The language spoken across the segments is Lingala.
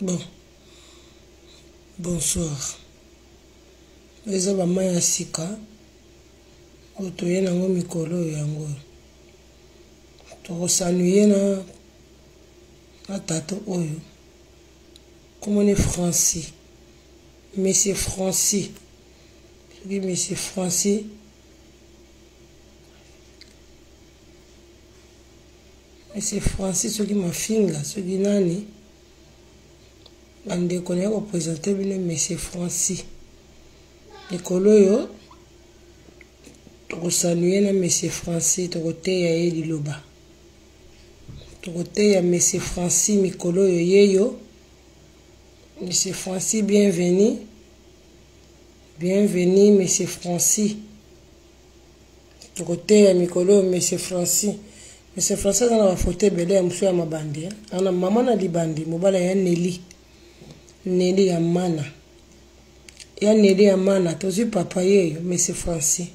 bon bonsoir eza bamai ya sika oyo toye nango mikolo oyo yango oyo tokosanuye na na tata oyo komoni francis monsieur francis soki monsieur francis ese francis soki mafinga soki nani bandeko naye kopresente bino monsieur francis likolo oyo tokosalue na monsieur francis tokoteya ye liloba tokoteya monsieur francis mikolo oyo yeyo monsieur francis bienvenu bienvenu monsieur francis tokoteya mikolo oyo monsieur francis monsieur francis aza na bafoto ebele ya mosu ya mabandi eh. ana mama na libandi mobala ya neli neli ya mana ya neli ya mana tozwi papa yeyo monsieur francis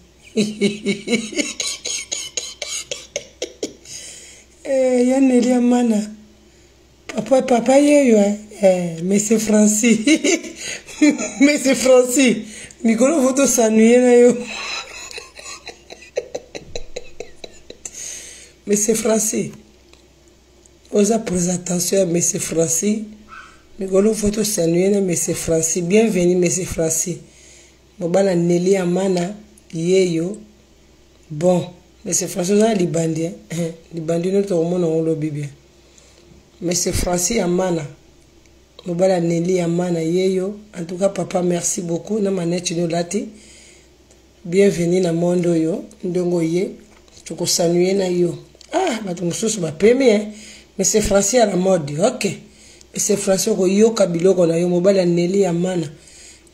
eh, ya neli ya mana Papa, papa yeyo eh, eh Monsieur Francis, Monsieur Francis, mikolo faut to s'ennuyer na yo. Monsieur Francis, oza pose attention ya Monsieur Francis, mikolo faut to s'ennuyer na Monsieur Francis. Bienvenue Monsieur Francis. Mobala Nelly Amana yeyo. Bon, Monsieur Francis oza libandi, eh, libandi no to komona ngolo bibia. Mais c'est Francis ya mana mobali ya Nelly ya mana yeyo en tout cas papa merci beaucoup na manette no lati bienvenue na monde oyo ndenge oye tokosanue na yo ah bato mosusu bapemi eh. mais c'est Francis ya la mode ok mais c'est Francis okoyoka biloko na yo mobali ya Nelly ya mana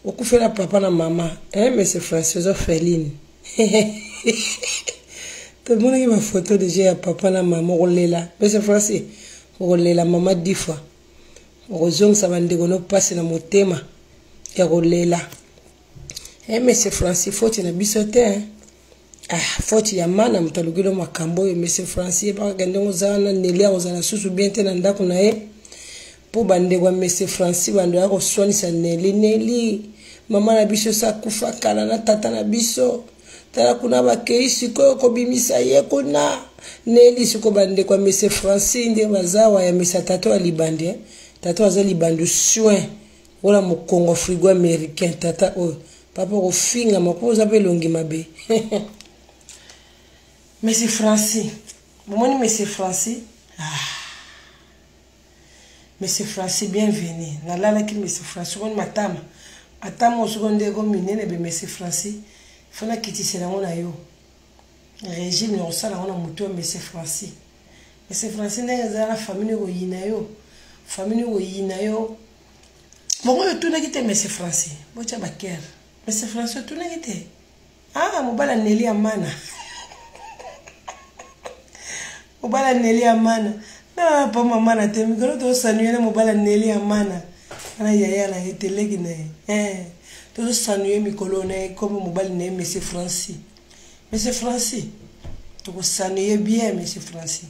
okufela papa na mama eh, mese francis oza feline tomonaki bafoto deja ya papa na mama okolela mese francis okolela mama difa okozongisa bandeko no mpasi na motema ya kolela eh, mese francis foti na biso te eh. ah faute ya mana moto alukeli yo makambo oyo monsieur francis yebakaka ndenge oza wana neli yango ozala susu bien te na ndako na ye mpo bandeko ya monsieur francis bando ya koswanisa neli neli mama na biso esi akufa kala na tata na biso tala kuna bakei sikoyo kobimisa ye kuna neli siko bandeko ya monsieur francis nde bazawa ya mesa tata ya libandi eh? tata aza libandi soin wana mokongo frigo américain tata oyo papa okofingama mpo oza mpe elongi mabe monsieur francis bomoni monsieur francis ah. monsieur francis bienvenu nalalaki monsieur francis omoni matama matama osoko nde eko minene be monsieur francis fo nakitisela yango na yo régime ya kosala yango na motu ya monsieur francis monsieur francis ndenge ezala na famille okoyina yo famille okoyina yo bongo otunaki te mese français botya bakere mese français otunaki te ah mobala neli ya mana mobala neli ya mana na pa mama na te mikolo tozosanuyele mobala neli ya mana ana yaya na ye teleki na ye eh, tozosanuye mikolo na ye komi mobali na ye monsieur francis monsieur francis tokosanuye bien monsieur francis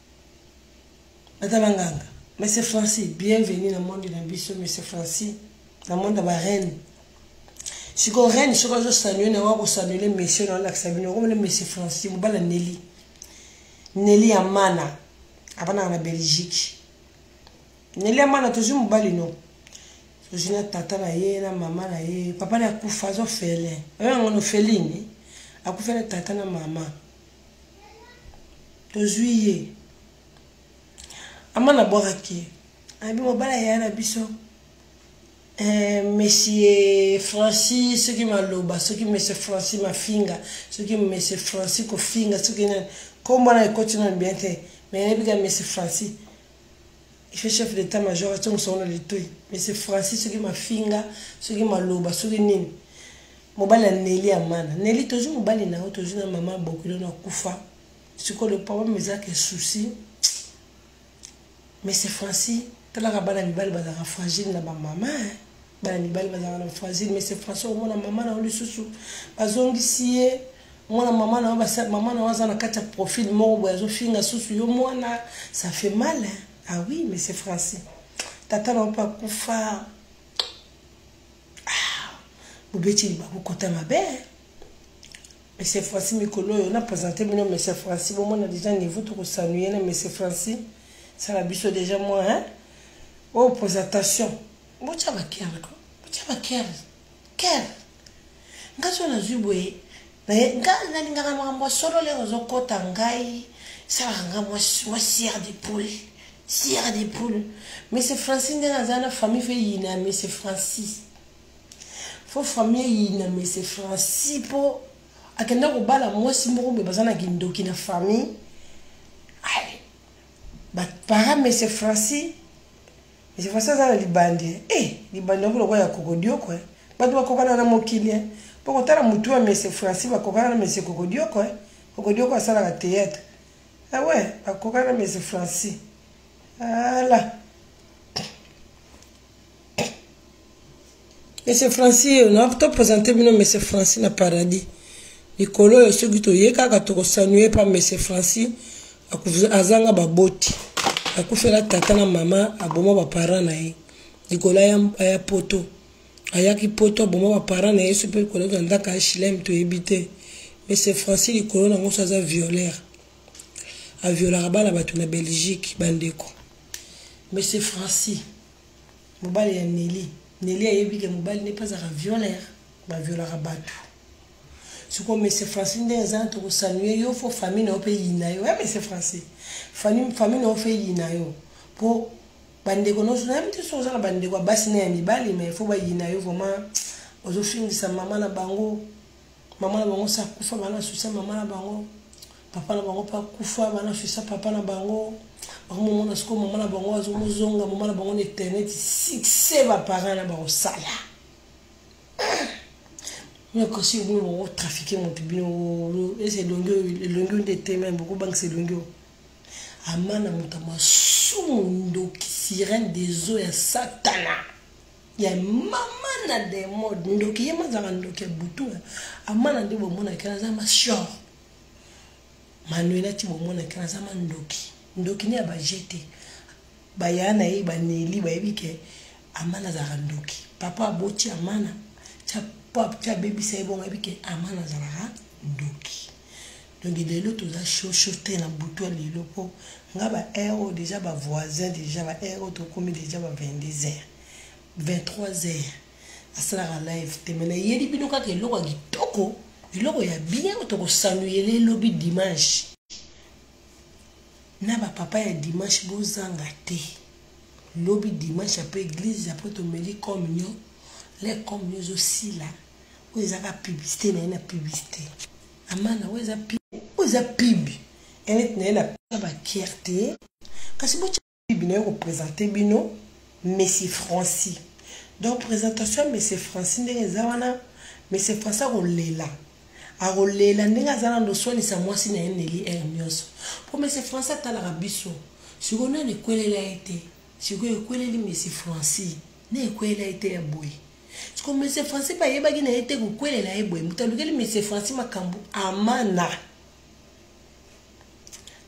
ata banganga mese francis bienvenu na monde na biso mese francis na monde ya bareine sikoyo reine soki azosanue na yango akosanule mesi oyo naolakisa bino okomona mese francis mobala neli neli ya mana abanaka na belgique neli ya mana tozwi mobali no tozwi na tata na ye na mama na ye papa na akufa azofele oyo yango nofeli ni akufa na tata na mama tozwi ye ama nabwakaki ye ayebi mobala yaya na biso eh, monsieur francis soki maloba soki monsieur francis mafinga soki monsieur francis kofinga soki nani nkombo wana ekoti nano bien te mais nayebi kaka monsieur francis il fait chef d'état major atyongisa ngo na litoi mais c'est francis soki mafinga soki maloba soki nini mobali ya neli ya mana neli tozwi mobali na yo tozwi na mama bokilo na kufa sikoyo le problème eza ke souci mais c'est francis talaka bana mibali bazalaka fragile na bamama bana mibali bazalaka na fragile mais c'est francis omona mama na yo lisusu bazongisi ye mwana mama na yo mama na yo aza na kati ya profil moko boye azofinga susu yo mwana ça fait mal hein? ah oui mais c'est français tata na yo mpe akufa ah, bobeti libabu kota mabe hein? monsieur francis mikolo oyo napresente bino monsieur francis bomona deja niveau tokosanuye na monsieur francis sala biso deja mwa hein? oyo oh, présentation botya bakere ko botya bakere ker nga so nazwi boye nga nalingaka makambo ya solo lelo ozokota ngai esalaka nga mwa siere de poule siere de poule mese francis ndenge aza na famille fe yina ya mese francis fo famille eyina mese francis mpo akenda kobala mwasi moko boye baza na kindoki na famille ba para monsieur Francis monsieur Francis aza na libandi eh, eh libandi yango lokola ya kokodioko eh. bato bakokana na mokili eh. mpo kotala motu ya monsieur Francis bakokana na monsieur kokodioko eh. kokodioko asalaka théâtre ah ouais bakokana na monsieur Francis ala ah, Monsieur Francis, on a plutôt présenté bino Monsieur Francis na paradis. Likolo oyo soki toye kaka tokosanue pa Monsieur Francis azanga baboti akufela tata na mama aboma baparent na ye likolo aya poto ayaki poto aboma baparent na ye so mpe likolo na ndako ya shilem toyebi te Monsieur Francis likolo na yango so aza violeur aviolaka bana bato na Belgique bandeko Monsieur Francis mobali ya neli neli ayebi ke mobali nde mpe azalaka violere baviolaka bato sikoyo mese français ndenge eza nto kosanue yo fo famille na yo mpe yina yo ya mese français famille na yo mpe yina yo mpo bandeko nyonso nayebi te soki oza na bandeko ya basi na ya mibali mai fo bayina yo vraimen ozofingisa mama na bango mama na bango sa kufa bana susa mama na bango papa na bango pa kufa bana susa papa na bango bakomomona sikoyo mama na bango azomozonga mama na bango na internet succès baparent na bakosala nakosi bino bango trafike moto bino ese elongi elongi nde te me bokobangisa elongi oyo amana moto ya masumu ndoki sirene des eaux ya satana ya mama na demod ndoki ye mazaka ndoki ya butu amana nde bomonaki naza mashor manuela ti bomonaki naza mandoki ndoki ne ya baje te baya na ye baneli bayebi ke amana azalaka ndoki papa aboti amana ti abebisa ye bongo ayebi ke amana azalaka ndoki donc lelo toza chaud chaud te na butu ya lelo mpo nga ba heure oyo deja ba voisin deja ba heure oyo tokomi deja ba 22 heures 23 heures asalaka live te me nayeli bino kaka eloko ya kitoko eloko ya bien oyo tokosanuyela elobi dimanche na bapapa ya dimanche bozanga te lobi dimanche apres eglise apres tomeli communion le communion ezosila oyo eza ka publicité na ye na publicité amana oyo eza pub oyo eza pub ya neti na ye na bakiere te kasi botya pub na ye kopresente bino messi franci donc présentation ya messi franci ndenge eza wana messi franci akolela akolela ndenge aza na loswanisa mwasi na ye neli ere nyonso mpo messi franci atalaka biso sikoyo nani ekwelela ye te sikoyo ekweleli messi franci na ekwelela ye te ya boye siko monsieur français bayebaki na ye te kokwelela ye boye moto alukeli monsieur français makambo amana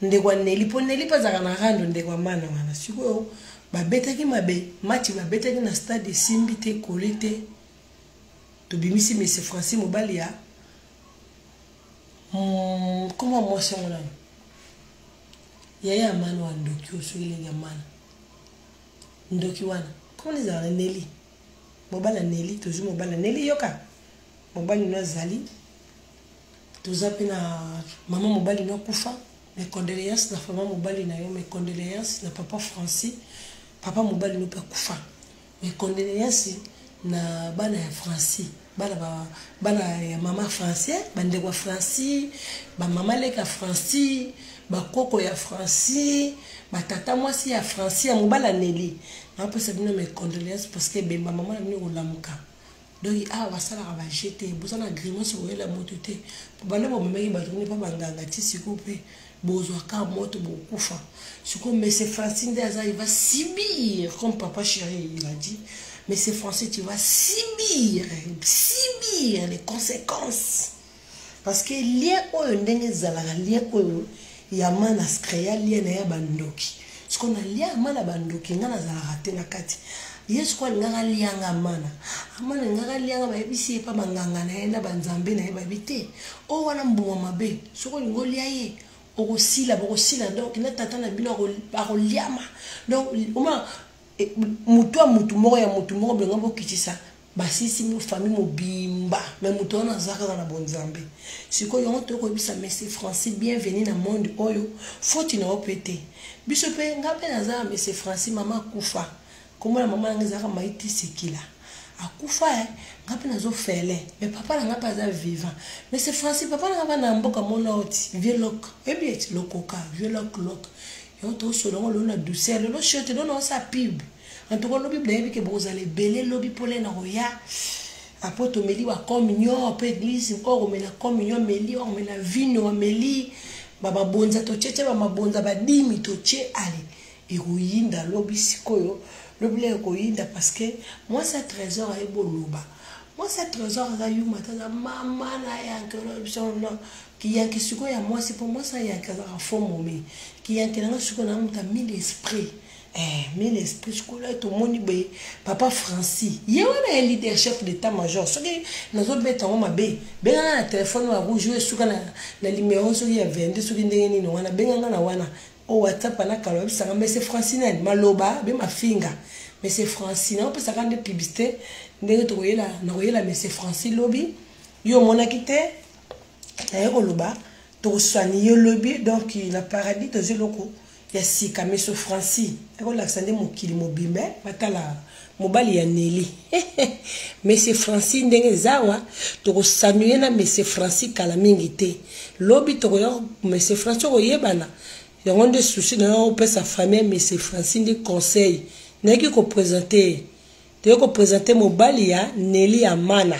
ndeko ya neli mpo neli mpe azalaka na rando ndeko ya mana wana sikoyo babetaki mabe mati babetaki na stade esimbi te koli te tobimisi monsieur français mobali ya hmm, koma mwasi yango nani yaya ya mana wa ndoki oyo soki lenge ya mana ndoki wana koma ezalaka na neli mobala neli tozwi mobala neli yoka mobali no azali toza mpe na mama mobali no akufa mes condoléances na fama mobali na yo mes condoléances na papa francis papa mobali no mpe akufa mes condoléances na bana ya francis bana ba bana ya mama français bandeko ya franci bamama leki ya franci bakoko ya franci batata mwasi ya franci ya mobali aneli napesa bino mes condoléance parce que ebemba mama na bino kolamuka donc awa basalaka baje te boza na grimace oyela moto te banda bomemaki bato mini mpa banganga ti sikoyo mpe bozwa ka moto bokufa sikoyo mese francine nde aza il va subir comme papa chéri il a dit mese français tu vas subir subir les conséquences parce que lien oyo ndenge ezalaka lien oyo ya manas créa lien na ya bandoki siko nalia mana bandoki ngai nazalaka te na kati ye siko alingaka alianga mana amana alingaka alianga bayebisi ye mpa banganga na ye na banzambe na ye bayebi te o oh, wana mbuma mabe soko olingi olia ye okosila bokosila donc na tata na bino akoliama donc oma eh, motu ya motu moko ya motu moko benga bokitisa basisi mu famille mobimba me moto wana aza kaka na bonzambe sikoyo yango toyei koyebisa mesi francis bienvenu na monde oyo foti na yo mpe te biso mpe ngai mpe naza ya mesi francis mama akufa komona mama yango ezalaka maiti sikila akufa e eh, ngai mpe nazofele me papa na ngai mpe aza vivant mesi francis papa na ngai bana ya mboka mona oti vieux lok oyebi eti lokoka vieux lok lok yango toosolo yango lolo na douceur lolo shote lolo naosa pibe en tout cas lobi nayebi ke bokozala ebele lobi pole na koya apo tomeli ba communion apo église mpo akomela communion ameli akomela vino ameli bababonza totie tie bamabonza badimi totie ale ekoyinda lobi sikoyo lobi lelo ekoyinda parce que mwasi ya trésor ayebi oloba mwasi ya trésor aza yuma te aza mama na yanke olobi biso no kiyanke sikoyo ya mwasi mpo mwasi ayanke azaka fo momi kiyanke nanga sikoyo nanga moto ya mille esprit Eh, ministre chikolo ye tomoni boye papa francis ye wana ya leader chef d'état major soki nazobeta yango mabe benganga na telefone ya rouge oyo esuka na, na limero soki ya 22 soki ndenge nini wana benganga na wana o whatsapp anakala oyebisanga mese francis nani maloba be mafinga mese francis naopesaka nde publicité ndenge tokoyela nakoyela mese francis lobi yo omonaki te naye koloba toswani yo lobi donc na paradis tozwi eloko ya sika mais so francis ekolakisa nde mokili mobimba eh, batala mobali ya neli monsieur francis ndenge eza awa tokosanule na monsieur francis kala mingi te lobi tokoya monsieur francis okoyebana yango nde susi na yo opesa famille ya monsieur francis nde conseil nayaki kopresente ye toyei kopresente mobali ya neli ya mana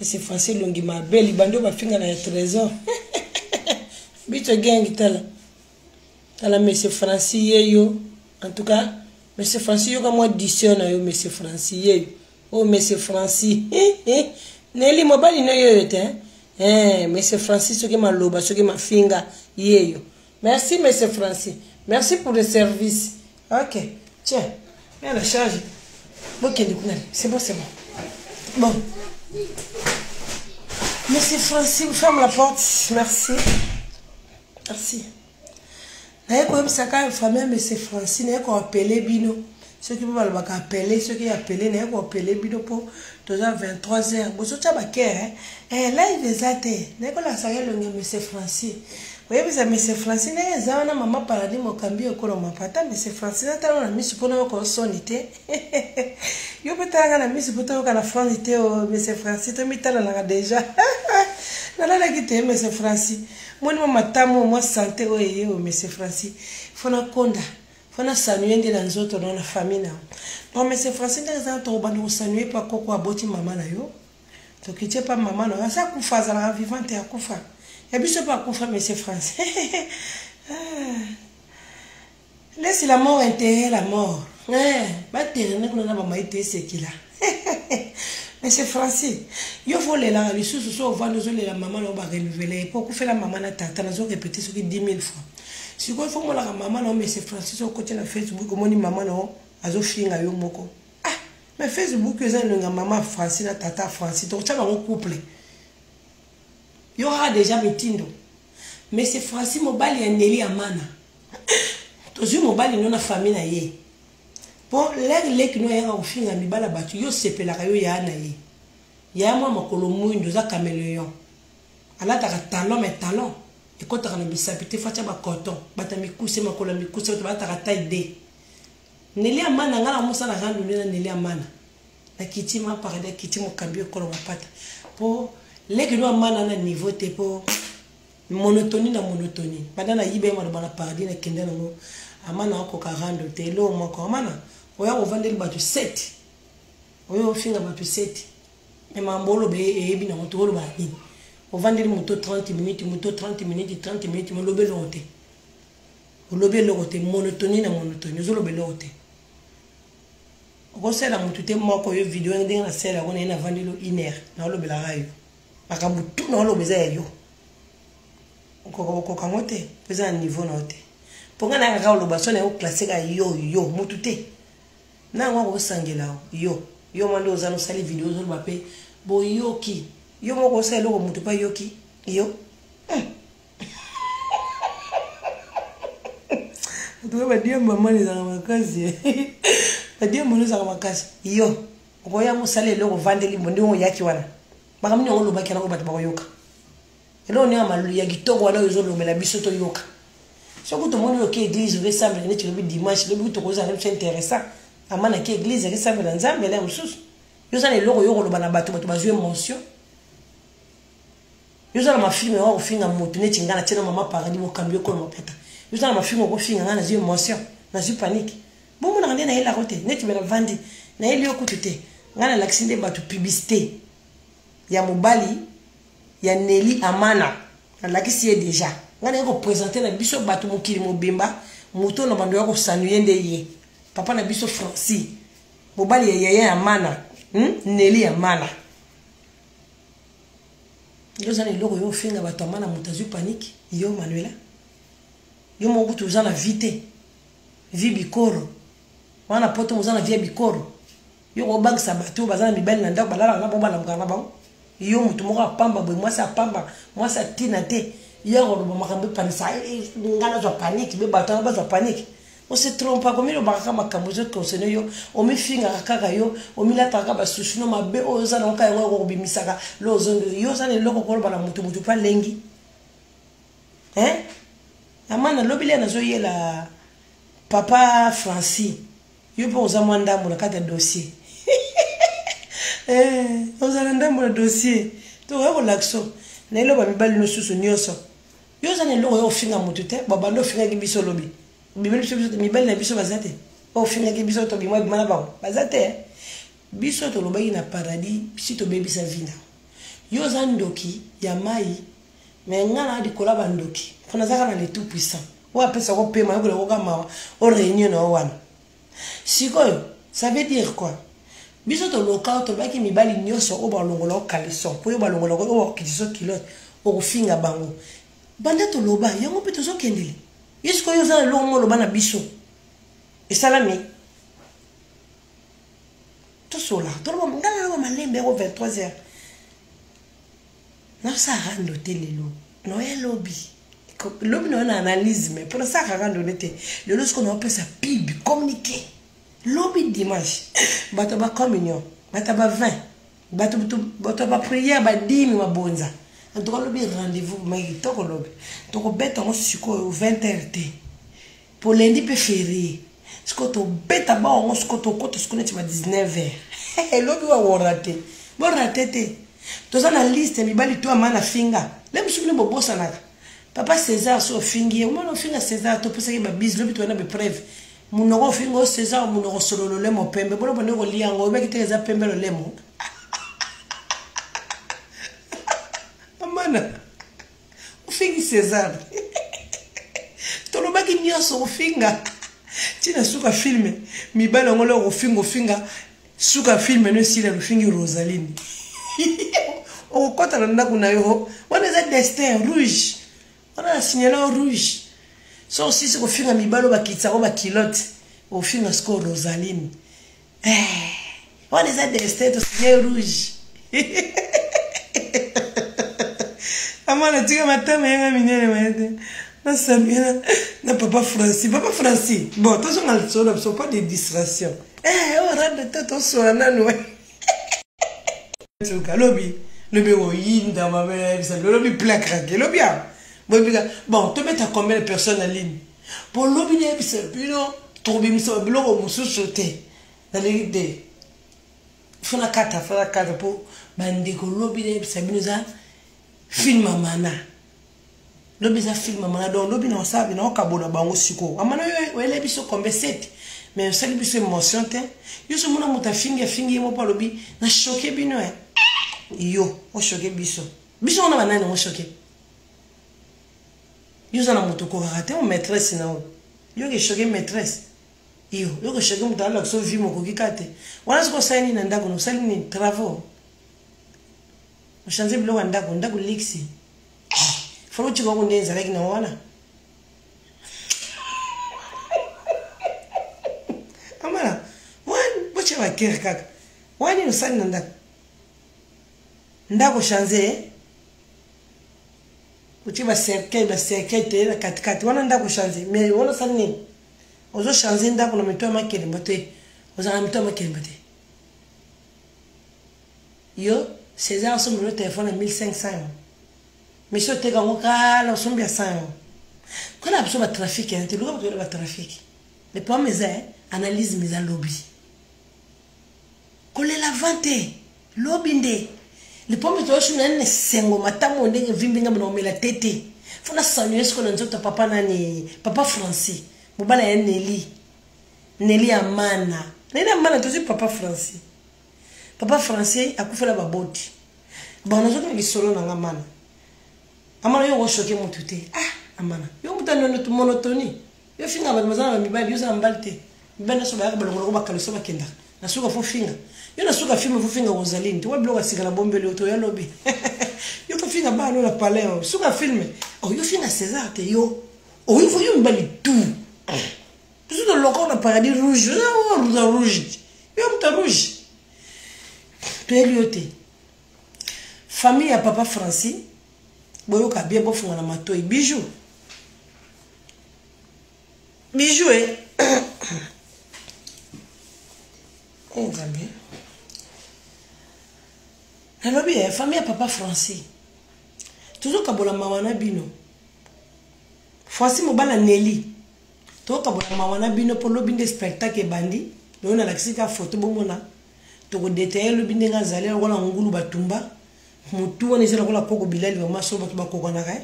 ese français elongi mabe libandi oyo bafingana ya trésor bicho gengi tala tala monsieur francis ye yo en tout cas monsieur francis yoka mwa dition na yo monsieur francis ye yo oyo oh, monsieur francis neli mobali no yo yo te eh, monsieur francis soki maloba soki mafinga ye yo merci monsieur francis merci pour le service Ok, tiens, mets la charge. Bon, c'est bon, c'est bon. Bon. Monsieur Francis, ferme la porte. Merci. Merci. naye koyebisa kaka infamia monsieur francis naye koapele bino soki mpo balobaka apele soki apele naye koapele bino mpo toza 23 heures bozotya bakere eh? eh, live eza te naye kolakisaka elongi monsieur francis oyebisa monsieur francis ndenge eza wana mama paradis mokambi ekolo mapa ata monsieur francis natala na misu mpona yoko osoni te yo mpe talaka na misu mpo toyoka na france te o oh, monsieur francis tomitalanaka deja nalalaki te monsieur francis moni mwa matamu mwa sante oyo eye o oh, monsieur francis fona konda fana sanue nde na nzoto na na famille na bon mais c'est français ndenge ezana tokobanda kosanue pa koko aboti mama na yo tokitie pa mama na yo aza kufa azalaka vivante akufa ya biso mpe akufa mais c'est français ah. laisse la mort intérêt la mort eh, baterene kuna na bamayi te esekila monsieur francis yo fo olelaka lisusu so ovandi ozolela mama nao barenouvele ye mpo okufela mama na tata nazo repete soki 10 000 fois sikoyo fo omonaka mama nao monsieur francis okoti na facebook omoni mama nao azofinga yo moko ah mais facebook yo eza elonga mama francis na tata francis tokotya bango couple yo kaka deja mitindo monsieur francis mobali ya neli ya mana tozwi mobali no na famille na ye mpo lere leki no ayaka kofinga mibala bato yo osepelaka yo yaa na ye yaa mwa makolo mwindo oza cameleon alataka talon me talon ekɔtaka na bisapi te fatya bacoton bata mikuse makolo ya mikuse bato balataka tai de neli amana ngai na mosala randoli na neli amana na kiti ma paradis kiti mokambi ekolo mapata mpo leki no amana na niveau te mpo monotonie na monotonie banda na yiba ye maloba na paradis na kende nango amana akoka rando te eloo moko amana oya kovandeli bato sete oyo ofinga bato sete me mambo oloba eyebi nango te oloba nini ovandeli moto 30 minute moto 30 minute 30 minute molobi eloko te olobi eloko te monotonie na monotonie ozoloba eloko te okosala motu te moko yo video ndenge nasala yango na ye navandeli inere naolobelaka yo makambo tu na oloba eza ya yo okoka yango te mpo eza na niveau na yo te mpo ngai nayaka kaka oloba so na yo classe kaka yo yo motu te na yango akosangela yo yo mwa nde oza nosali video ozoloba mpe boyoki yo moko osala eloko motu mpe ayoki yo hmm. otoka badiamba mwana ezalaka makasi badiamba wana ezalaka makasi yo okoya mosala eloko vande limbo ndenge oyaki wana makambo nini yango olobaki yango bato bakoyoka eloko nini ya ya kitoko wana oyo ozolobela biso toyoka soki tomoni oyoki eglise okesambela neti lobi dimanche lobi tokozala biso intéressant ama naki eglise akesambela nzambe na mosusu yo oza na eloko yo okoloba na bato bato bazwi émotion yo oza na mafilme yango kofinga motu neti ngai natyena mama paradis bokambi yo kolo mapota yo oza na mafilme okofinga ngai nazwi émotion nazwi panike bomonaka nde nayelaka te neti me navandi nayeli yo kutu te ngai nalakisi nde bato publicité ya mobali ya neli amana nalakisi ye deja ngai naye kopresente na biso bato mokili mobimba moto na bando ya kosanuye nde ye papa na biso franci mobali ya yaya ya mana hmm? neli ya mana yo oza na eloko yo ofinga bato ya mana moto azwi panike yo manuela yo moko kutu oza na vi te vie bikoro wana poto boza na vie bikoro yo kobangisa bato oyo baza na mibali na ndako balalaka na bango balamukaka na bango yo moto moko apamba boye mwasi apamba mwasi atina te yo akoloba makambo epanisa eh, eh, ngai nazwa panike be bato yango bazwa panike osetrompaka omilobaka kaka makambo ezokonsene yo omifingaka kaka yo omilataka kaka basushino mabe oyo oza nango kaka yango yakokobimisaka lo ozongi yo oza na eloko koloba na moto moto mpe alengi hein ama nalobi lia nazoyela papa francis yo mpe oza mwa ndambo na kati ya dossier eh, oza na ndambo na dossier tokoya kolakisa na eloba mibali mosusu nyonso yo oza na eloko ya ofinga motu te babanda ofingaki biso lobi mibali na biso baza te ofingaki biso tobima bima na bango baza te eh? biso tolobaki na paradis si tobebisa vina yo oza ndoki ya mai mais nga na likolo ya bandoki mpo naza kaka na le tout puissant oyo apesa ko pema yo koloko ka mawa o réunion na yo wana sikoyo ça veut dire quoi biso toloka tolobaki mibali nyonso oyo balongola o caleson mpo yo balongola oyo bakokitiso kilote okofinga bango banda toloba yango mpe tozokendele ye sikoyo oza na eloko moko oloba na biso esalami tosola toloba ngai naloba malembe yango 23 heures na sa rando te lelo noya lobi lobi nayo na analyse mais mpona sa rando ne te lelo siko naopesa pib communiqué lobi dimanche bato ba communion bato ba 20 bato bato ba prière badimi mabonza en tout cas lobi rendez-vous mai kitoko lobi tokobeta yango sikoyo 20 heure te po lundi mpe ferie sikoyo tobeta bao yango sikoyo tokota sikoyo neti ba 19 heure elobi wa worate borate te toza na liste ya mibali to ama na finga le mosusu bino bobosanaka papa césar so ofingi ye omona ofinga césar topesaki babise lobi toyana bepreuve munoko ofinga o césar munoko solo lolemo pembe bono bande kolia yango oyebaki te eza pembe lolemo amana ofingi cesar tolobaki nyonso kofinga ntina suka filme mibali yango loko kofinga ofinga suka filme no esila lofingi rosaline okokɔta na ndako na yo wana eza destin rouge wana na signale o rouge so osisi kofinga mibali oyo bakitisa o bakilote ofinga sikoyo rosaline Eh, wana eza destin tosigne rouge amwana tika matama yanga minene maye te nasamia na papa francis papa francis bon tozonga lisolo na biso pas de distraction eh, orande oh, te tosola nanu tuka lobi lobi oyinda mabele yebisa lobi plakrake lobi a boyebika bon tobeta combien de personne na ligne mpo lobi nayebisa bino tokobimisa babiloko mosusu te nalingi te fona kata fona kata mpo bandeko lobi nayebisa bino eza filme amana lobi eza filme amana donc lobi naosala bino okabola bango sikoyo amana oyele biso kombe sete mais osali biso émotion te yo so omona moto afingi afingi ye moko alobi na choke bino e yo oshoke biso biso wana banani yango shoke yo oza na moto okokaka te o maîtresse na oyo yo keshoke maîtresse yo yo keshoke moto alala biso vie mokoki ka te wana soki osali nini na ndako na osali nini travaux ochange biloko ya ndako ndako lixi ah, fo otika yango nde ezalaki na wana amala wani botya bakere kaka wani osali na ndako ndako change eh? otie ba cercueil ba cercueil te na katikati wana ndako change mais wana osali nini ozo change ndako na mito ya makelemba te ozalaka mito ya makelemba te yo césar asombi no telefone ya 1500 yo mesi oteka yango kala osombi ya 100 yo kona biso batrafike te luka bakoyela batrafike mais problème eza analyse meza lobi kolela avant te lobi nde lipombe toyosu na nene sengo matambo ndenge vimbi ngambo na omela te te fo na salue siko na nzoto papa nani papa francis mobala ya neli neli amana neli amana tozwi papa francis papa francis akufela baboti bon nazokende lisolo na nga mana amana yo okosoke motu te ah amana yo moto anono monotonie yo finga bato bazala na mibali yo oza na mibali te mibali nyonso bayaka balongoloko bakaloso bakendaka na suka fo finga yo na suka filme fo finga rosaline te wa biloko ya sika na bombeli oto ya lobi yo fo finga bana oyo na palais oyo suka filme oh, yo finga césar te yo oyo oh, fo yo mibali tout tozo tolokao na paradis rouge oza rouge yo moto rouge toyebi yo te famille ya papa francis boyoka bien bofungola matoi bijou bijou e nzambe nalobi e famille ya papa français tozokabola mawa na bino français mobala neli tozokabola mawa na bino mpo lobi nde spectacle ebandi loyo nalakisi ka foto bomona tokodetaye lobi ndenge azali lokola ngulu batumba mutu wana eza lokola koko bilali vraiment solo bato bakokanaka eh?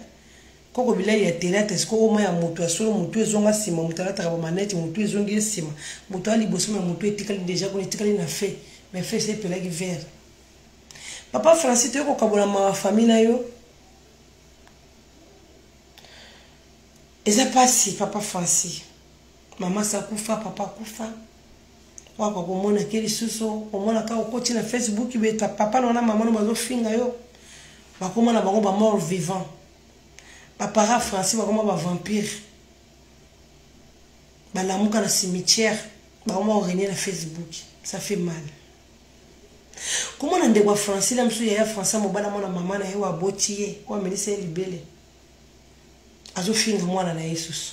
koko bilali ya théâtre sikoyo oma ya motu ya solo motu ezonga nsima motu alataka bamanete motu ezongi ye nsima motu aya liboso me motu etikali deja kuna etikali na fe me fe se epelaki vere papa francis toye kokabola mawa famille na yo eza mpasi papa francis mama sa kufa papa kufa wako komona ke lisusu omona kaka okoti na facebook beta papa na wana mama no bazofinga yo bakoma na bango bamort vivant bapara français bakoma bavampire balamuka na cimetière bakoma orenie na facebook ça fait mal komona ndeko ya français na mosusu yaya français mobala mwana mama na ye oyo aboti ye oyo amelisa ye libele azofinga mwana na ye susu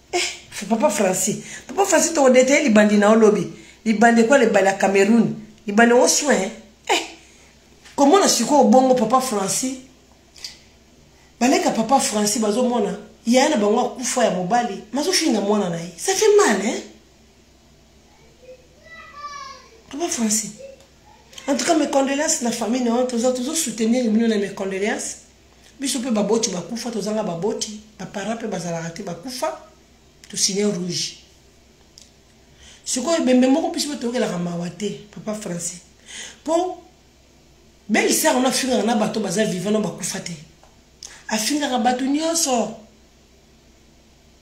eh, papa francis papa francis tokodete ye libandi na olobi libandi ekwa libandi ya cameroun libandi yango soin eh, komona sikoyo bongo papa francis baleka papa francis bazomona yaya na bango akufa ya mobali mazofinga mwana na ye ça fait mal hein papa francis en tout cas mes condoléances na famille na yo toza tozosoutenir bino na mes condoléances biso mpe baboti bakufa tozanga baboti baparent mpe bazalaka te bakufa tosine rouge sikoyo ebembe moko biso mpe toyokelaka mawa te papa français mpo belisa yango nafingaka na bato baza vivant no bakufa te afingaka bato nyonso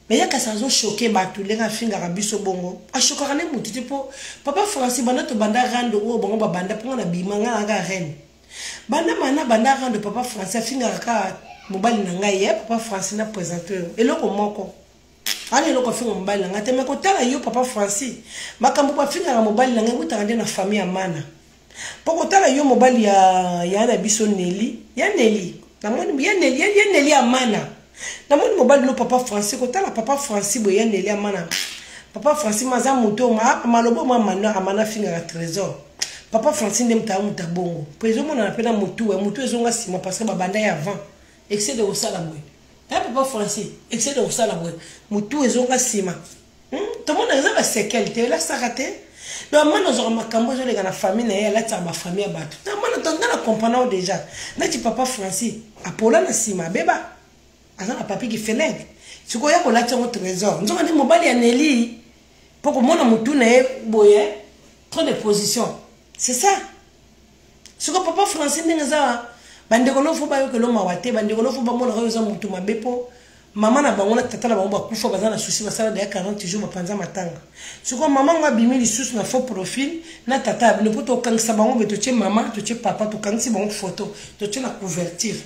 meye kasi azochoke bato ndenge afingaka biso bongo ashokaka nde motu te mpo papa français banda tobanda rando oyo bango babanda mpo nga na bima nga naka reine banda mana banda rando papa français afingaka kaka mobali na ngai ye papa français na présente oyo eloko moko ana eloko afinga mobali na ngai te me kotala yo papa français makambo bafingaka mobali na ngai kutaka nde na famille ya mana mpo kotala yo mobali ya ya na biso neli ya neli namoni ya neli ya neli ya mana namoni mobali no papa français kotala papa français boye ya nele amana papa français maza moto maloba ma mano amana afingaka trésor papa français nde moto amuta bongo mpo ezomonana mpe na motu ya motu ezonga nsima parce que babanda ye avant excès de kosala boye ya papa français excès de kosala boye motu ezonga nsima hmm? tomona eza basekele te elasaka te donc amana ozwaka makambo ezoleka na famille na ye alatisaka bafamille ya bato na amana tonga na comprendao déjà neti papa francis apola na nsima abeba aza na papi kifelege sikoya kolati yango trésor nzoka nde mobali ya neli mpo komona motu na ye boye trop de position c'est ça siko papa français ndenge aza bandeko no fo bayoka elo mawa te bandeko no fo bamonaka oyo oza motu mabe mpo mama na bango na tata na bango bakufa baza na susi basala deya 40 jours bapanza matanga sikoyo mama ngo abimi lisusu na faux profil na tata ya bino mpo tokangisa bango be totie mama totie papa tokangisi bango foto totie na couverture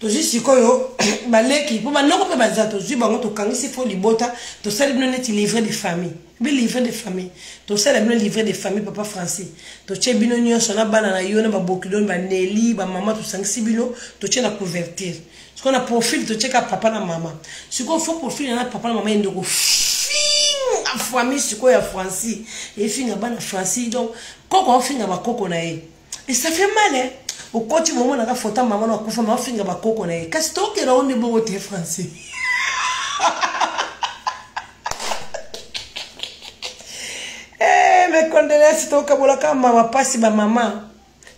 tozwi sikoyo baleki mpo banoko mpe baza tozwi bango tokangisi fo libota tosali bino neti livre de famille bi livre de famille tosala bino livre de famille papa francis totie bino nyonso na bana na yo na babokidoni baneli bamama tosangisi bino totie na couverture sikoyo na profil totie ka papa na mama sikoyo fo profil na papa na mama ende kofinga famille sikoyo ya francis efinga bana francis donc koko afinga bakoko na ye et ça fait mal hein okoti bongo na ka fota mama na kufa ma finga ba koko na ye kasi to kera onde bongo te français eh mes condoléances to kabola ka mama pasi ba mama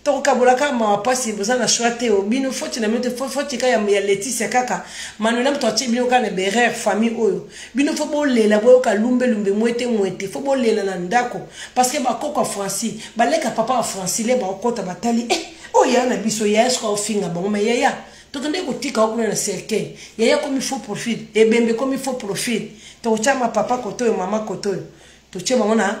tokokabolaka mawa mpasi boza na shoi te obino foti na bino te foti kaka ya letisia kaka manuela moto atie bino kaka na berere famille oyo bino fo bolela boyoka lumbe lumbe mwete mwete fo bolela na ndako parce que bakoko ya franci baleka papa ya franci le baokota batali eh, oyo yaya na biso yaya soki aofinga bango ma yaya tokendeki kotika yo kuna na cercueil yaya komi faux profil ebembe komi faux profil tokotyama papa koto oyo mama koto oyo totie bango na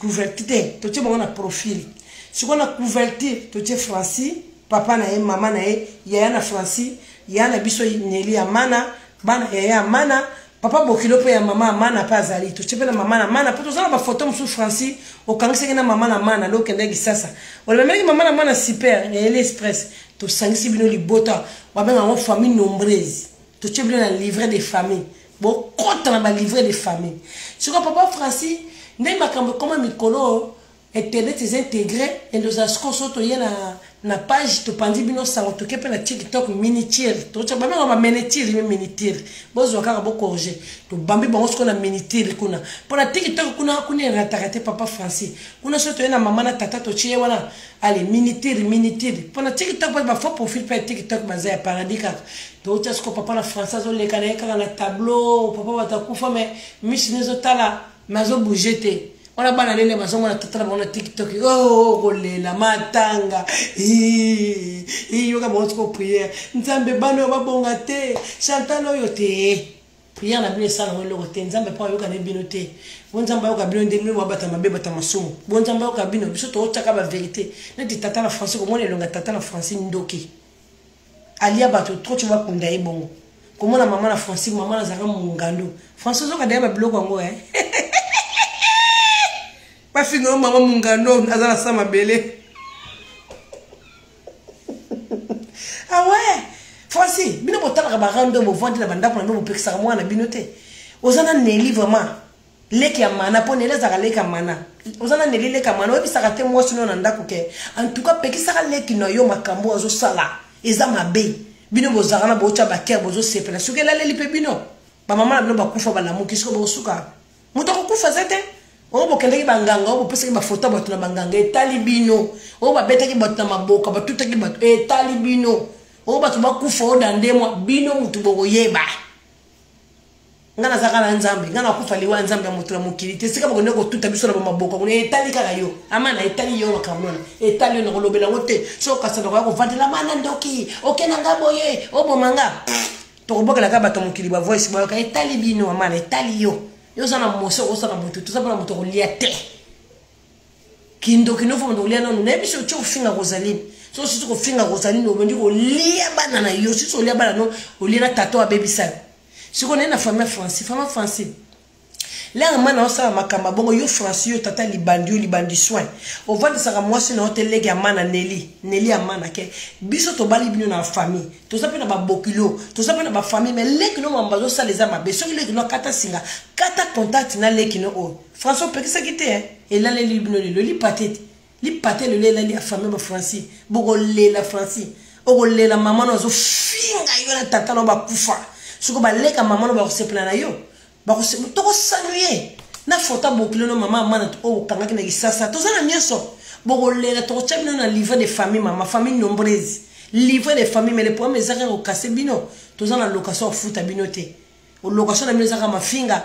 couverture te totie bango na profil sikoyo na couverture totie francis papa na ye mama na ye yaya na francis yaya na biso neli ya mana bana yaya ya mana papa bokilo mpe ya mama amana mpe azali totie mpe na mama na mana mpo toza na bafoto mosusu francis okangisaki na mama na mana nde okendaki sasa olamelaki mama na mana super ya ele express tosangisi bino libota babenga yango famille nombreuse totie bino na livret de famille bokota na balivre de famille sikoyo papa francis nde makambo ekoma mikolo oyo internet eza integre ende ozala sikoyo so toye na, na page topanzi bino sango toke mpe na tiktok minitire toca babengaka baminitire me minitire bozwa kaka bocorge tobambi bango sikoyo na minitire kuna mpo na tiktok kuna kuna erataka te papa francis kuna so toye na mama na tata totie wana ale minitire minitire mpo na tiktok bafo profil mpe ya tiktok baza ya paradis kaka toutya siko papa na français azoleka na ye kaka na tableau papa bato akufa mai mishi na ezotala mai azobouge te wana bana lele bazomona tata na bango na tiktok oo oh, oh, kolela matanga yoka bango siko priere nzambe bana oyo babonga te chantal oyo te priere na bino esala yango eloko te nzambe mpo ayoka ne bino te bo nzambe ayoka bino nde bino babata mabe bata masumu bo nzambe ayoka bino biso tootyaka baverité neti tata na français komona elonga tata na français ndoki alia bato trop tso bakunda ye bongo komona mama na francik mama nazalaka mongando français ozoka daya babiloko yango e bafinga yo mama mongando aza na sa mabele awe ah franci bino botalaka barando bovandi na bandako na bino bopekisaka mwana na bino te oza na neli vraiment leki ya mana mpo nele azalaka leki ya mana oza na neli leki ya mana oyebisaka te mwasi no na ndako ke antuka pekisaka leki na yo makambo oyo azosala eza mabe bino bozalaka na bootya bakere bozosepela soki elaleli mpe bino bamama na bino bakufa balamuki soki bokosuka moto akokufa eza te oyo bokendaki banganga oyo bopesaki bafoto ya bato na banganga etali bino oyo babetaki bato na maboka batutaki bato etali bino oyo bato bakufa oyo dandemwa bino motu bokoyeba nga naza kaka na nzambe nga nakufa liwa ya nzambe ya moto ya mokili te esika bakende kotuta biso na bamaboko kuna etali kaka yo amana etali yo makambo wana etali yo nakolobela yango te soki okasa nakoya kovandela mana ndoki okenda nga boye oboma nga tokobokela kaka bato ya mokili bavoice bayoka etali bino amana etali yo yo oza na moso okosala moto toza mpona moto okolia te kindoki nofo moto okolia nanu nayebi soki ofinga kozali so susu kofinga kozali nobendi kolia bana na yo susu olia bana no olia na tata oyo abebisa yo sikoyo naye na fami ya franci fami ya franci lere mwana osala makambo abongo yo franci yo tata libandi yo libandi soin ovandisaka mwasi na yo te lege ya mana neli neli ya mana ke biso tobali bino na famille toza mpe na babokilo toza mpe na bafamille mai lekino mambo bazosala eza mabe soki lekino akata singa kata contact na lekino oyo franci opekisaki te elaleli bino lelo elipatete lipate lelo elali afame ba franci bokolela franci okolela mama no azofinga yo na tata no bakufa soki baleka mama no bakosepela na yo tokosanu ye na foto abokili no mama amana oyo okangaki na kisasa toza na nyonso bokolela tokotya bino na livre de famille mama famille nombreuse livre de famille mais le problème eza kaka kokase bino toza na location ofuta bino te location na bino eza kaka mafinga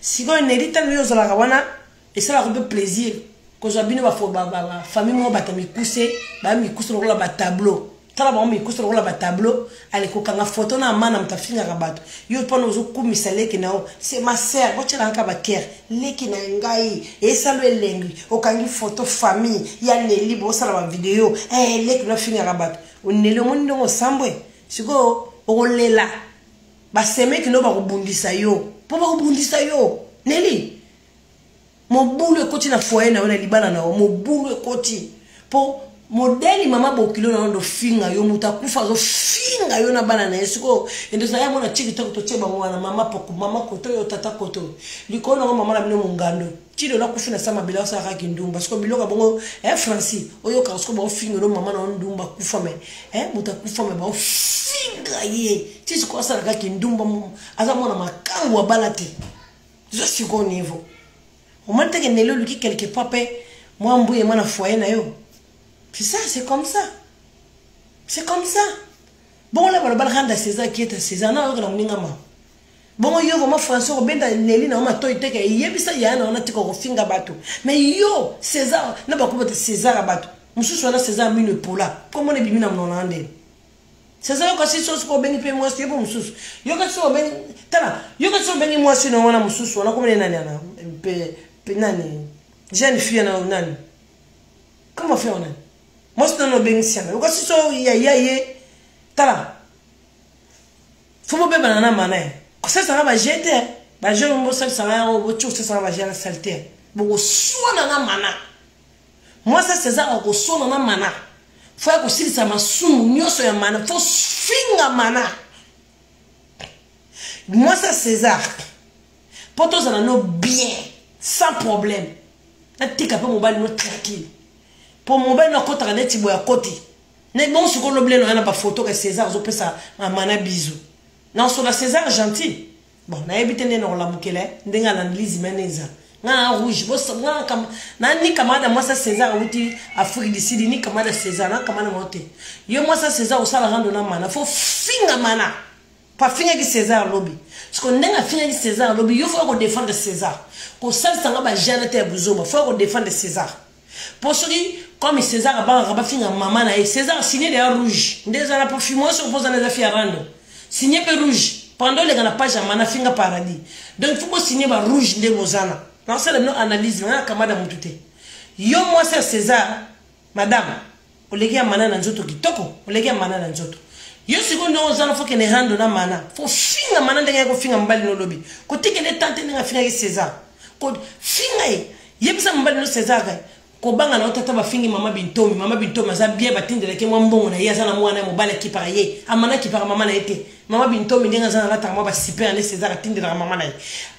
sikoyo neli talo yo ozalaka wana esalaka mpe plaisir kozwa bino bafamille moko bato mikuse baya mikuse lokola batableau tala bango mikuse lokola batableau ale kokanga foto na amana moto afingaka bato yo mpona ozokumisa leki na yo se ma ser botyelaka kaka bakere leki na ngai esalo elengi okangi foto famille ya neli bosala bavideo eh, leki na afingaka bato oneli omoni ndongo osambwe sikoyo okolela basemeki no bakobundisa yo mpo bakobundisa yo neli mobulu ekoti na foye na yo na libala na yo mobulu ekoti mpo modeli mama bokilo na yo ndofinga yo moto akufa azofinga yo na bana na ye sikoyo endozala yango na tiki toko totie bango wana mama poko mama koto yo tata koto likolo na yango mama na bino mongando tilelo akufi na sa mabele asalaka kindumba siko biloko bongo eh, francis oyokaka siko baofinga no mama na ondumba akufa me eh, moto akufa me baofinga ye ti siko asalaka kindumba aza mwana makangu abala te zo siko niveau omoni teke ndele oluki quelque part mpe mwa mbuye mwana foye na yo c'est ça c'est comme ça c'est comme ça bongo na balobalaka nda césar kieta césar na oyoka na moninga mama bongo yo vraiment français okobenda neli na yo matoi teke eyebisa yaya na wana tika okofinga bato mais yo césar na bakobata césar ya bato mosusu wana césar ya mino epola komona ebimi na monona ya ndeni césar yo kasi sosi po obengi mpe mwasi yo mpe mosusu yo kasi so obengi tala yo kasi so obengi mwasi na wana mosusu wana komona nani ana mpe nani jeune fille na nani kama fe wana mwasi nani obengi siana yo kasi so yaya ye tala fo bobebana na mama ye kosalisaka baje te baje oyo bosalisaka yango botyo kosalisaka baje na sali te bokoswana na mana mwasi asezaka koswana na mana fo ya kosilisa masumu nyonso ya mana fo finga mana mwasi ya césar mpo tozala no bien sans problème natika mpe mobali no tranquille mpo mobali no akotaka neti boye akoti na ebongo sikoyo lobi lelo ya na bafoto ke césar azopesa mama na bizu na osola césar gentil bon nayebi te nde na kolamukela ndenge analyse mene eza nga na rouge nanikamada mwasa césar awuti afrique du sud nikamada césar nakamada mao te yo mwasa césar osala rando na mana fo finga mana po afingaki césar lobi siko ndenge afingaki césar lobi yo foya kodefendre césar kosalisa nga bajane te ya buzoba foya kodefendre césar mpo soki comme césar abangaka bafinga mama na ye césar signe deya rouge nde eza na mpo fimo oyo soki ozana eza fi ya rando signe mpe rouge pando oleka na page ya mana finga paradis donc fo bosigne ba rouge nde bozana nasala bino analyse nanga kamada motu te yo mwasi ya césar madame oleki ya mana na nzoto kitoko oleki ya mana na nzoto yo sikoyo ndenge oza na fokende rando na mana fofinga mana ndenge ya kofinga mobali nolobi kotikende tante ndenge afingaki césar kofinga ye yebisa mobali no césar kai kobanga na yo tata bafingi mama bintomi mama bintomi aza bien batindelaki mwa mbongo na ye aza na mwana ya mobali akipaka ye amana akipaka mama na ye te mama bintomi ndenge aza nalataka mwa basiper nde césar atindelaka mama na ye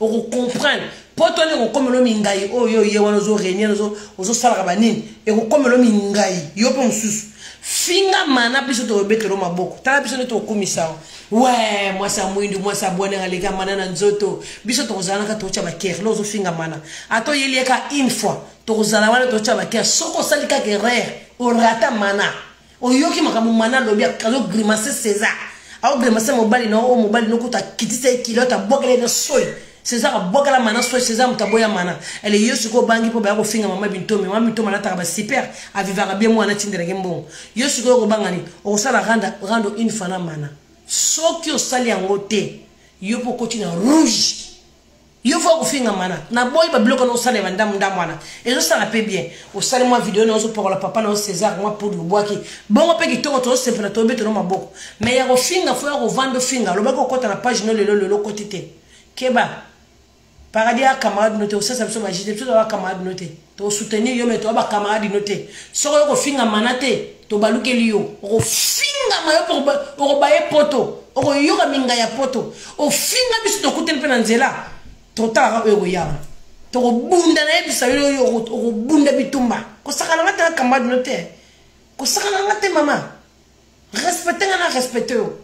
okocomprendre poto nde ekokomelo mingai oyo ye wana ozo renie ozosalaka banini ekokomelo mingai yo mpe mosusu finga mana biso tokobetelo maboko tala biso nde tokokumisa yango we mwasi ya mwindu mwasi ya bwana aleki ya mana na nzoto biso tokozala naka totya bakere lo ozofinga mana ata oyeli yeka une fois tokozala wana totya bakere soki osali kaka erreur orata mana oyoki makambo mana alobi azo grimace césar ao grimace mobali na o mobali nokuta akitisa ye kilote abwakela ye na soi césar abwakela mana soi césar moto aboya mana ele yo sikoyo obangi mpo baya kofinga mama bintomi mama bintomi alataka basiper avivaka bie mwana atindelaki mbongo yo sikoyo okobanga nini okosala rando une fois na mana soki osali yango te yo mpo okoti na rouge yo fo kofinga mana naboyi babiloko naosala ya bandamu ndamu wana ezosala mpe bien osali mwa video na ozopokola papa na yo césar mwa podi obwaki bongo mpe kitoko tozosepela tobetelo maboko me ya kofinga fo ya kovanda ofinga olobaki okota na page no lelo lelo okoti te keba paradis ya camarade no te osasa biso bajite biso toza bacamarade no te to soutenir yo mais toya ba camarade no te soko yo kofinga mana te tobalukeli yo okofingama yo okobaye poto okoyoka minga ya poto ofinga biso tokuteli mpe na nzela totalaka oyo ekoya wana tokobunda nayebisa yo okobunda bitumba kosakana nga te na camarade no te kosakana nga te mama respecte nga na respecte yo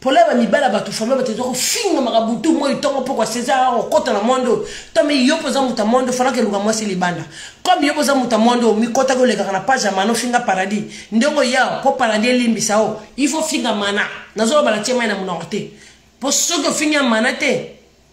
Pola ba mibala batu famille batu ezoko finga makabutu moi tongo poko César a okota na mondo to me yo poza muta mondo fala ke luka mwasi libanda comme yo poza muta mondo mi kota ko leka na page ya mano finga paradis ndongo ya po paradis elimbisa o il faut finga mana nazolo bala tiema na munoko te po soki ofinga mana te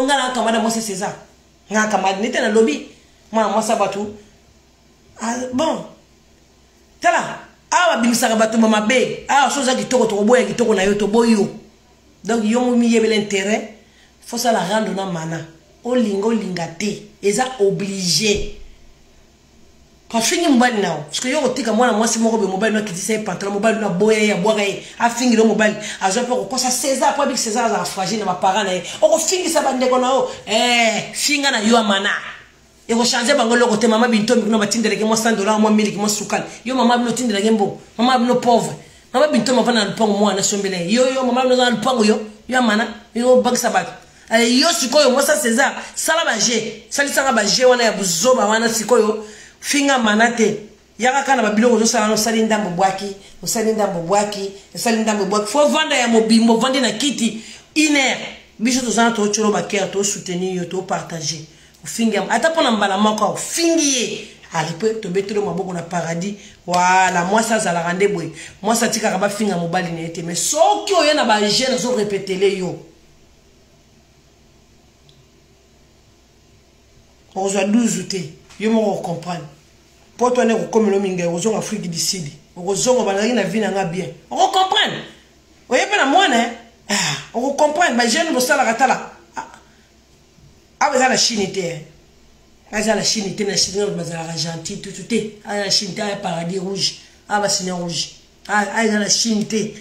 nga na kamba na mwasi césar nga kamba nete na lobi mwana mwasi ya bato ah, bon tala awa babimisaka bato ma mabe awa so oza kitoko tokoboya kitoko na yo toboyi yo donc yo ngo miyebela intérêt fosala rando na mana olinga olinga te eza oblige afingi mobali na yo soki yo kotika mwana mwasi moko boye mobali no akitisa ye pantalon mobali no aboya ye abwaka ye afingili yo mobali azwa mpe kokosa césar mpo abiki césar azala fragile na baparent na ye okofingisa bandeko na yo eh, finga na yo amana ekochange bango eloko te mama binto mikino batindelaki mwa 100 dollar mwa miliki mwa sukali yo mama bino otindelaki mbongo mama bino pauvre mama binto mavanda na lupango mwana asombela ye yo yo mama bino oza na lupango yo yo amana yo obakisa bato Allez, yo sikoyo Mosa César, sala ba jeu, salisanga ba jeu wana ya buzoba wana sikoyo, finga manate. Yaka kana ba biloko zosala no sali ndambo bwaki, osali ndambo bwaki, osali ndambo bwaki. Fo vanda ya mobimbo, vandi na kiti, une heure. Biso tozana to cholo ba cœur, to soutenir yo, to partager. Ofingi ata pona mbala moko ofingi ye. Ali pe tobetelo maboko na paradis. Wala mwasi azalaka nde boye. Mwasi atikaka bafinga mobali na ye te. Mais soki oye na ba jeune azo repetele yo. okozwa 12 te yo moko okomprendre mpo to wana ekokomelo mingi okozonga afrique du sud okozonga bazalaki na vie na nga bien okokomprendre oye mpe na mwana eh? ah, okokomprendre bajeune bosalaka tala ah, awa eza na chine te eh? aza na chine te na chine bazalaka gentil tutu te aza na chine te aya paradis rouge awa basina rouge aza na chine te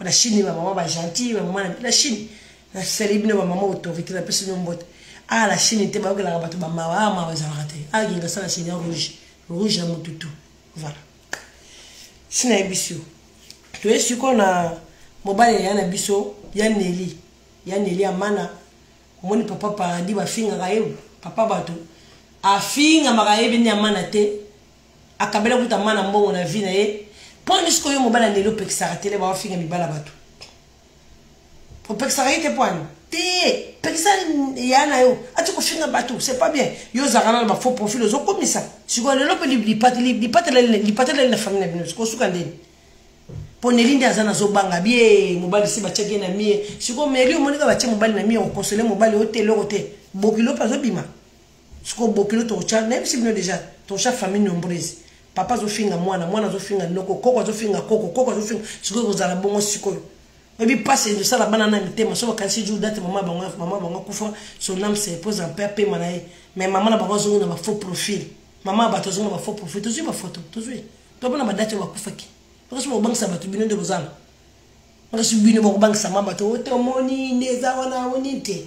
na chine ba maman ba gentil ba maman na chine na sali bino ba maman autorité na pesi no mbote ah la chine te ba yokela ba to ba mawa ah, mawa za rate ah ginga sa na chine rouge rouge na mututu voilà sina ebiso to yesu ko na mobali ya na biso ya neli ya neli amana omoni papa paradis ba finga kayo papa bato afinga makayebi ni amana te akabela kuta mana mbongo na vie na ye mpo nisi koyo mobala ndele opekisaka te le bawafinga mibala bato opekisaka ye te mpo ani te pekisa ya na yo ati kofinga bato c'est pas bien yo ozalaka nana bafaux profil ozokomisa sikoyo lelo mpe lipatelali na famille na bino sikoyo osuka ndeni mpo neli nde aza nazobanga bie mobali si batiaki ye na mie sikoyo meli omonika batie mobali na mie okosole mobali oyo te eloko te bokilo mpe azobima sikoyo bokilo tokotya nayebi si bino deja tokotya famille nombrise papa azofinga mwana mwana azofinga noko koko azofinga koko koko azofinga sikoyo ekozala bongo sikoyo oyebi mpasi ezosala bana na mitema so bakanisi jour date mama bango mama bango akufa son ame se repose en paix apema na ye mais mama na bango azongi na bafaux profil mama ya bato azongi na bafaux profil tozwi bafoto tozwi topona badate oyo bakufaki tokosi bobangisa bato bino nde bozala kasi bino bokobangisa mama to ote omoni nde eza wana oni te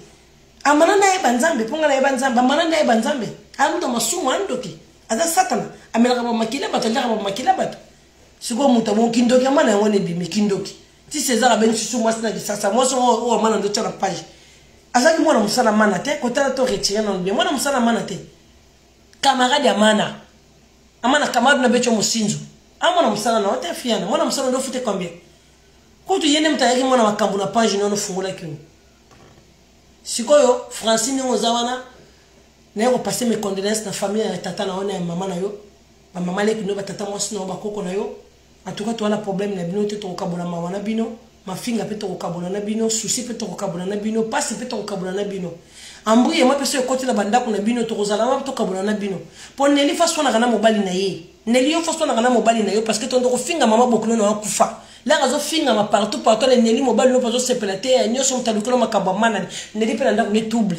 amana nayeba nzambe mpo ngai nayeba nzambe amana nayeba nzambe amuta masumu andoki aza satana amelaka bamakila bato aliaka bamakila bato sikoyo moto abongo kindoki amana yango na ebimi kindoki ti césar abengi susu mwasi na kisasa mwasi oyo amana ndotia na page azalaki mwana mosala mana te kotala to retire nano bien mwana mosala mana te camarade ya mana ama na camarade na becho mosinzo a ah, mwana mosala na ote fiana mwana mosala ndo fute combien kutu ye nde moto ayaki mwana makambo na page nono ofungolaki yo sikoyo francine ndenge oza wana naye kopase mes condoléance na famille ya tata na yo na ya mama na yo bamama leki no batata mwasi na yo bakoko na yo en tout cas toza na problème na bino te tokokabola mawa na bino mafinga mpe tokokabola na bino susi mpe tokokabola na bino mpasi mpe tokokabola na bino ambriyema mpe so ekoti na bandako na bino tokozala wana tokabola na bino mpo neli fasi wanaka na mobali na ye neli yo fasi wanaka na mobali na yo parce que tondo kofinga mama bokilo na wakufa laka azofingama partout partout ale neli mobali no mpe azosepela te ya nyonso moto alukelo makambo ya manani neli mpe na ndako ne touble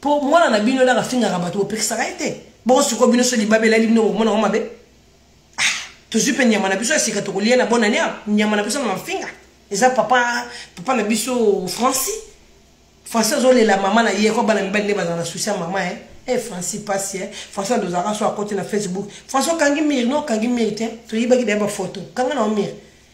po mwana na bino naka afingaka bato bopekisaka ye te boko siko bino so libabe elali bino komona yango mabe ah, tozwi mpe nyama na biso ya sika tokolia na bona nia nyama na biso na mafinga eza papa papa na biso franci franci azolela mama na ye ko bana mibali nde bazala na susi ya mama e e franci mpasi e franci adozalaka so akoti na facebook franci okangi mire no okangi mire te toyibaki daye bafoto kanga na omire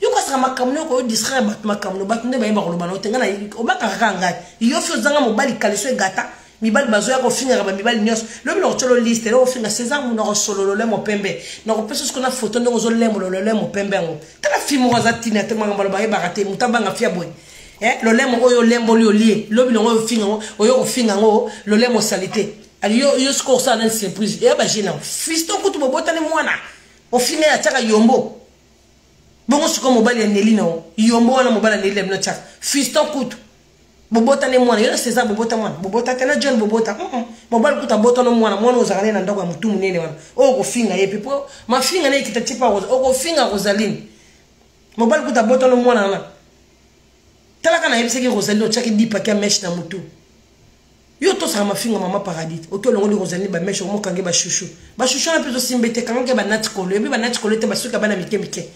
yo kasaka makambo noko yo distraire bato makambo bato nde bayeba koloba na yo te nga obakaka kaka ngai yo fi ozanga mobali kaleso egata mibali bazoya kofingaka bamibali nyonso lobi nakotyolo liste eloko ofinga césar mu nakosolo lolemo pembe nakopesa soko na foto ndenge ozolembo lolemo pembe yango tala fi moko aza ntina te makambo aloba yebaka te moto abanga fi ya boye eh, lolemo oyo olemboli olie lobi longo ofinga yango oyo kofinga yango lolemo osali te yo, yo soko osala nani surprise eya bagene yango fisto kutu bobotani mwana ofinga ye atyaka yombo bongo sikoyo mobali ya neli na yo yombo wana mobali ya neli na bino tia fiston kutu bobota ne mwana yo na césar bobota mwana bobota te na john bobota mm -mm. mobali kutu abota no mwana mwana ozalaka ne na ndako ya motu monene wana oyo okofinga ye mpe mpo mafinga ne ekita ti mpe okofinga rosaline mobali kutu abota no mwana wana talaka nayebisaki rosaline otyaki dipaki ya meshe na motu yo tosaka mafinga mama paradis oki olongoli kozali ba meshe omokange ba chouchou ba chouchou wana mpe tosimba ete kangaki ba nati kolo yebi ba nati kolo ete basuki abana mike mike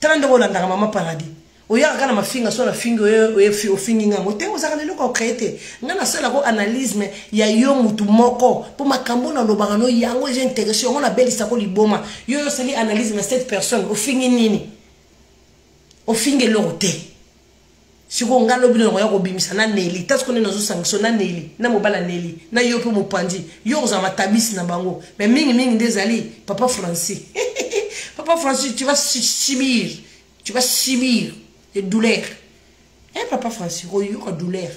tala ndenge olandaka mama paradis oyaka kaka na mafinga so na fingi ofingi nga yango te ozalaka na eloko ocree te nga nasalako analysme ya yo mutu moko mpo makambo nalobaka no yango eza interesse yango nabelisako liboma yo yo osali analyse na cette personne ofingi nini ofingi eloko te sikoyo ngai lobi nakoya kobimisa na neli ta sikoyo nde nazosangiso na neli na mobali ya neli na yo mpe mopanzi yo okozala matabisi na bango me mingimingi nde ezali papa francis papa francis tu vas subir tu vas subir de douleur e eh, papa francis okoyoka douleur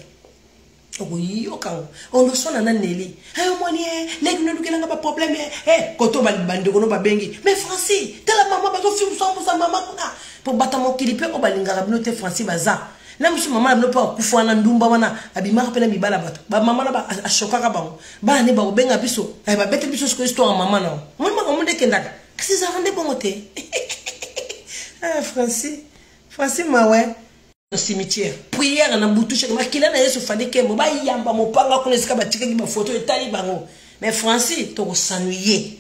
okoyokango ondoswana na neli ayo moni e negi nolukelanga baproblème e eh, koto bandeko no babengi mais franci tala mama bazofiusambusa mama kuna mpo bata mokili mpe oyo balingaka bino te franci baza na mosu mama na bino mpe akufa wana ndumba wana abimaka mpe na mibala bato bamama na ashokaka bango bana nde bakobenga biso eh, babete biso sikoyo histoire mama na yo omoni makambo nde ekendaka kasi ezalaka nde bongo te ah, franci franci mawe na cimetière prière na butu cheke makila na yesu fandi kembo bayamba mopanga kuna esika batikaki bafoto etali bango mais franci tokosanu ye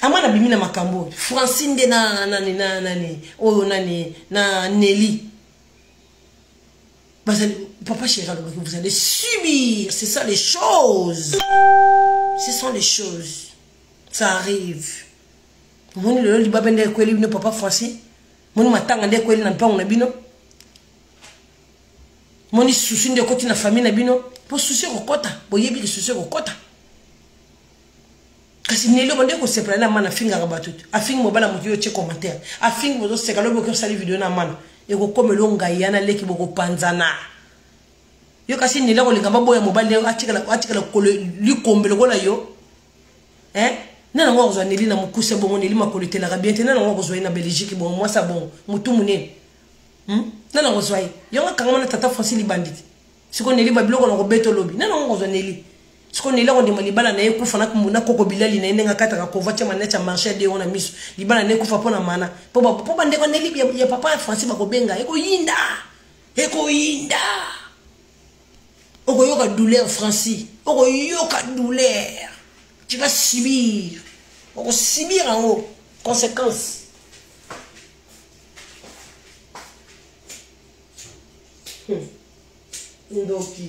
amwana bimi na makambo oyo franci nde na nani na nani oyo nani na neli bazali papa chéri alobaki vous allez subir c'est ça les choses ce sont les choses ça arrive omoni lelo libaba nde ekweli bino papa franci moni matanga nde ekweli na mpango na bino moni susi nde ekoti na famille na bino mpo susi ekokɔta boyebi ke susi ekokɔta kasi neli oyo bande kosepela na mana afingaka bato te afingi mobala moto yo otie commentaire afingi bozoseka lobi oki osali video na mana ekokomelo ngai yana leki bokopanzana yo kasi neli akolinga baboya mobali atikala likolo lokola yo eh? na nango akozwa neli na mokuse bongo neli makolo etelaka bien te na nango akozwa ye na belgique bongo mwasi abongo motu monene hmm? na nango ozwa ye yango akangama na tata franci libandi te siko neli babiloko na kobeta olobi na nango akozwa neli siko neli akondima libala na ye kufa na koko bilali na ye ndenge akataka kova tia maneti ya marché de yango na miso libala na ye kufa mpo na mana mpo bandeko neli ya papa ya franci bakobenga ekoyinda ekoyinda okoyoka douleur franci okoyoka douleur tu vas subir okosubir yango conséquence hmm. ndoki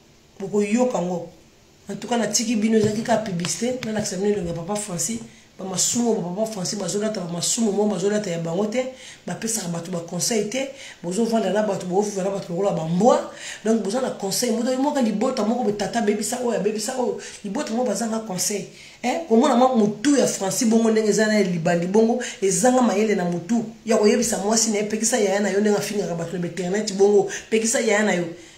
bokoyoka yango en tout cas natiki bino ezalaki kaka publicité nalakisa bino elongi ya papa francis bamasumu bapapa français bazolata bamasumu mo bazolata ya bango te bapesaka bato baconseil te bozovanda na bato boofivana bato lokola bambwa donc boza na conseil moto moka libota moko betata abebisa oyo abebisa oyo libota moko bazanga conseil eh, komona mwa motu ya franci bongo ndenge eza na ye libandi bongo ezanga mayele na motu ya koyebisa mwasi na ye pekisa yaya na yo ndenge afingaka bato na bainternet bongo pekisa yaya na yo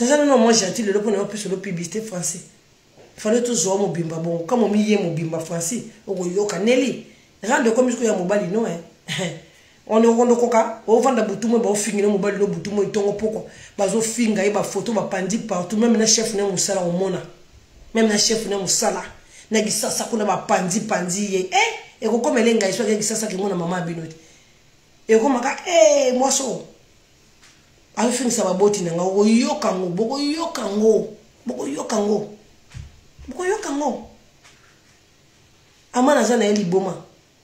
naza nano mwa gentil lelo mpo na yo mpe solo publicité français fale tozwa mobimba bongo kama omiye mobimba français okoyoka neli rando ekomi sikoyo ya mobali no eh. ondokondokoka ovanda butu moi baofingela mobali no butu moi ntongo mpokwa bazofinga ye bafoto bapandi partout meme na chef na ye mosala omona meme na chef na ye mosala na kisasa kuna bapandi pandi ye e eh, ekokoma elengai so ake kisasa kimona mama ya bino te ekomaka e eh, mwasi oyo azofingisa baboti na ngai okoyoka yango bokoyoka yango bokoyoka yango bokoyoka yango amana aza na ye liboma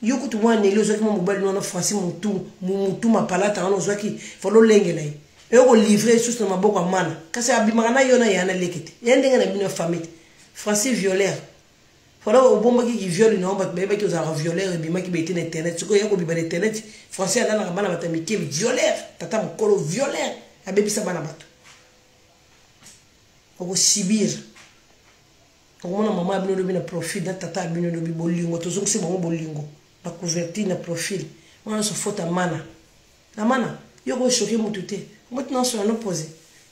yo kutu mwana neli ozwaki mwa mobali wana franci mutu mutu mapalata wana ozwaki fala olengela ye eyo kolivre lisusu na maboko ya mana kasi abimaka na yo na yana leke te ya ndenge na bino ya famille te franci violeur Pendant obombaki ki viol na omba beba ki ozalaka violeur ebimaki ba na internet sikoyo yako biba na internet français alalaka bana bata mike violeur tata mokolo violeur abebisa bana bato okosibir okomona mama ya bino lobi na profil na tata ya bino lobi bolingo tozongisi bango bolingo na couverture na profil wana nyonso fota mana na mana yo ko choquer mutu te mutu na sona no pose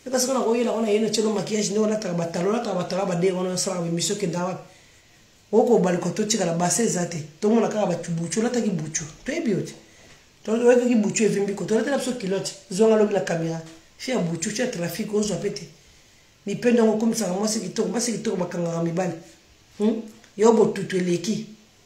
yo kasi kona ko yela kona yeno chelo maquillage nde ona taka batalo ona taka batalo ba de ona sala ba mission ke dawa oko baluka to tika la basse zate to mona kaka ba buchu ona taki buchu to yebi yote to ona taki buchu evimbi ko to ona tela biso kilote zonga lobi la camera fia buchu fia trafic ozo pete ni penda ngo komisaka mwasi kitoko mwasi kitoko bakangaka mibali hmm? yo botutu eleki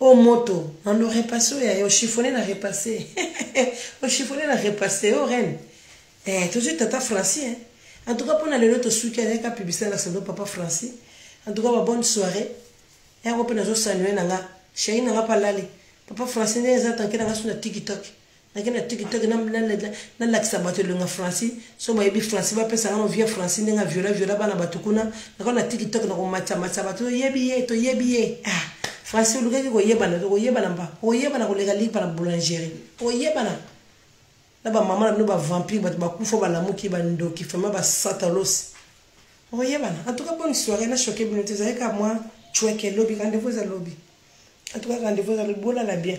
o oh, moto nando repasse oyo yaye ochiffone na repasse ochiffone na repasse o oh, reine eh, tozwi tata francis eh. en tout cas mpo na lelo tosuki ayaka publicité na sando papa francis en tout cas babonne soirée yango mpe nazosanue na nga sheri na nga mpe alali papa francis ndenge eza tanke na nga so na tikitoki nake na tikitoki nalakisa bato elenga franci so bayebi franci bapesanga no vie franci ndenge aviola viola bana bato kuna nako na tikitoki nakomatsamatsa bato toyebi ye toyebi ye ah, franci olukaki koyebana to koyebana mba oyebana koleka lipa na boulangerie oyebana na bamama na bino bavampire bato bakufa balamuki bandoki fama basatalos oyebana en tout cas bonne soirée na choke bino te ezalaki ka mwa chweke lobi rendez-vous eza lobi en tout cas rendez-vous eza lobi bolala bien